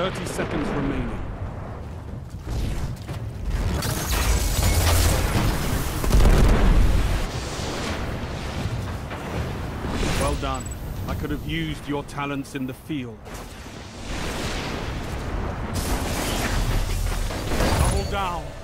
30 seconds remaining. Well done. I could have used your talents in the field. Double down.